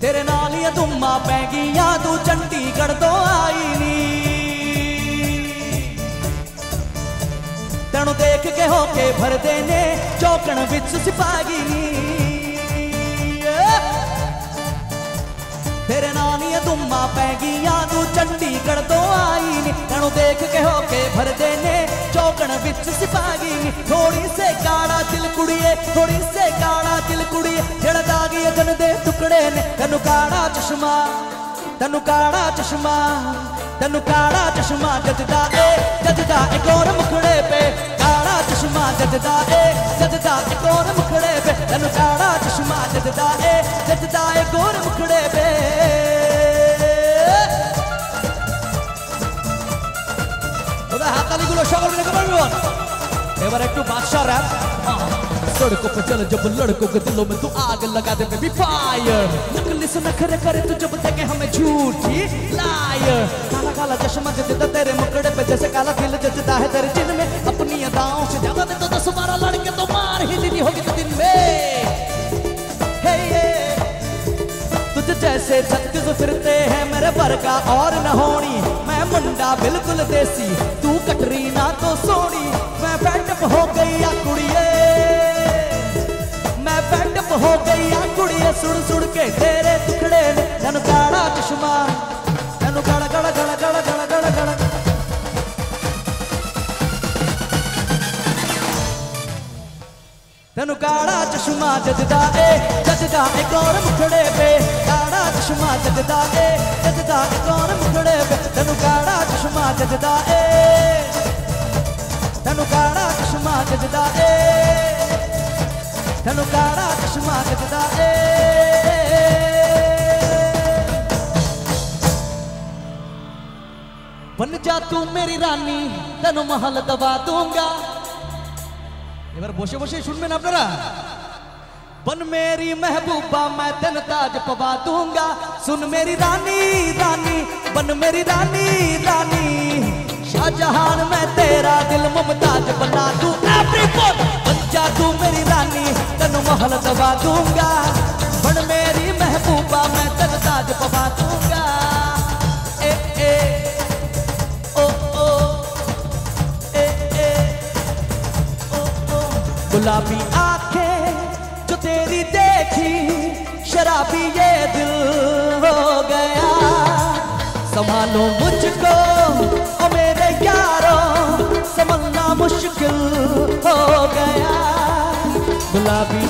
ਤੇਰੇ ਨਾਲ ਹੀ ਧੁੰਮਾ ਪੈ ਗਈਆਂ ਤੂੰ ਚੰਡੀਗੜ੍ਹ ਤੋਂ ਆਈ ਨੀ ਤੈਨੂੰ ਦੇਖ ਕੇ ਹੋ ਕੇ ਭਰਦੇ ਨੇ ਚੌਕਣ ਵਿੱਚ ਸਿਪਾਹੀ ਨੀ ਤੇਰੇ ਨਾਲ ਹੀ ਧੁੰਮਾ ਪੈ ਗਈਆਂ ਤੂੰ ਚੰਡੀਗੜ੍ਹ ਤੋਂ ਆਈ ਨੀ ਤੈਨੂੰ ਦੇਖ ਕੇ ਹੋ ਕੇ ਭਰਦੇ ਨੇ ਚੌਕਣ ਵਿੱਚ ਸਿਪਾਹੀ ਨੀ ਥੋੜੀ ਸੇ ਕਾੜਾ ਦਿਲ ਕੁੜੀਏ ਥੋੜੀ ਸੇ ਕਾੜਾ ਦਿਲ ਕੁੜੀਏ ਜਿਹੜਾ નડે ને તનુ કાળા ચશ્મા તનુ કાળા ચશ્મા તનુ કાળા ચશ્મા જજદા એ જજદા એ ગોર મુખડે પે કાળા ચશ્મા જજદા એ જજદા એ ગોર મુખડે પે તનુ કાળા ચશ્મા જજદા એ જજદા એ ગોર મુખડે પે হাতালিগুলো সকল মিলে করবেন এবার একটু বাদশা র্যাপ सड़कों पे चल, जब लड़कों के दिलों में तू आग लगा दे बेबी फायर नकली से नखरे करे तू जब देखे हमें झूठी लायर काला काला चश्मा जचता तेरे मुकड़े पे, जैसे काला दिल जचता है तेरे जिन में। अपनी अदाओं से ज़्यादा दे तो दस बारह लड़के तो मार ही देनी होगी तो दिन में। तुझ जैसे छत्तीस फिरते हैं मेरे वर्गा और न होनी। मैं मुंडा बिल्कुल देसी, तू कटरीना तो सोनी। मैं फैंटअप हो गई या कुड़िए। हो गई आ सुड़ सुड़ के तेरे दुखड़े ने। तेन काला चश्मा तेन गड़ गड़ गड़ गड़ गड़ गड़ गड़ तेन काला चश्मा जगदा ए जगदा ए कौन मुखड़े पे? काला चश्मा जगदा ए जगदा ए कौन मुखड़े पे? तेन काला चश्मा जगदा ए तेन काला चश्मा जगदा ए। ਤੈਨੂੰ ਕਾੜਾ ਚਸ਼ਮਾ ਜੱਜਦਾ ਏ बन जा तू मेरी रानी तेनु महल दबा दूंगा এবার বসে বসে শুনবেন আপনারা बन मेरी महबूबा मैं तेन ताज पवा दूंगा सुन मेरी रानी रानी बन मेरी रानी रानी शाहजहान मैं तेरा दिल मुमताज बना दूं दूँगा बन मेरी महबूबा, मैं तेन ताज पवा दूँगा ए ए, ओ ओ, ए ए गुलाबी आँखें जो तेरी देखी, शराबी ये दिल हो गया। संभालो मुझको ओ मेरे यारों, संभलना मुश्किल हो गया। गुलाबी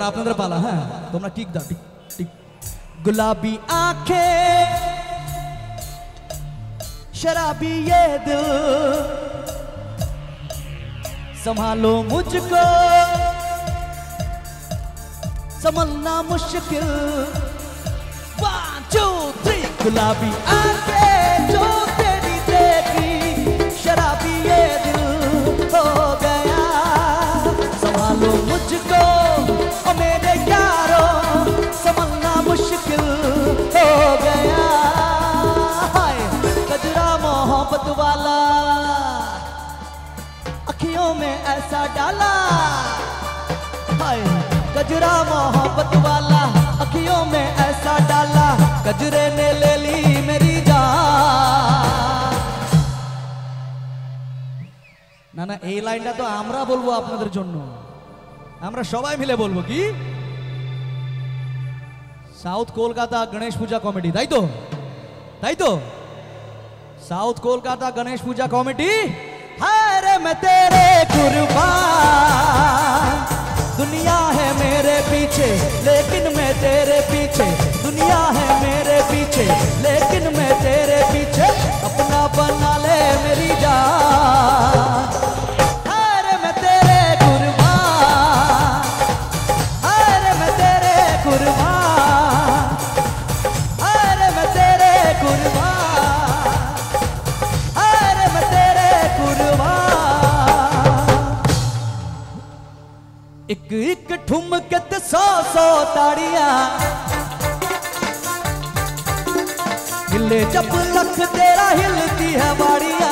এবার আপনাদের পালা হ্যাঁ তোমরা টিক দাও টিক টিক गुलाबी आंखें शराबी ये दिल संभालो मुझको संभलना मुश्किल वन टू थ्री गुलाबी आंखें जो तेरी देखी शराबी ये अखियों में ऐसा डाला हाय गजरा मोहब्बत वाला अखियों में ऐसा डाला गजरे ने ले ली मेरी जान না না এই লাইনটা তো আমরা বলবো আপনাদের জন্য আমরা সবাই মিলে বলবো কি সাউথ কলকাতা গণেশ পূজা কমিটি তাই তো তাই তো साउथ कोलकाता गणेश पूजा कमेटी में मैं तेरे कुर्बान। दुनिया है मेरे पीछे लेकिन मैं तेरे एक एक ठुमक सौ सौ ताड़िया। हिले जब लख तेरा हिलती है बाड़िया।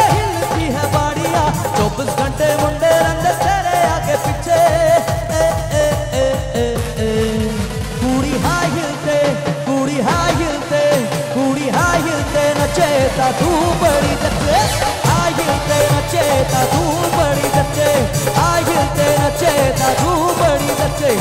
तू बड़ी जच्चे आहिलते नचे तू बड़ी जच्चे आहिलते नचे तू बड़ी जच्चे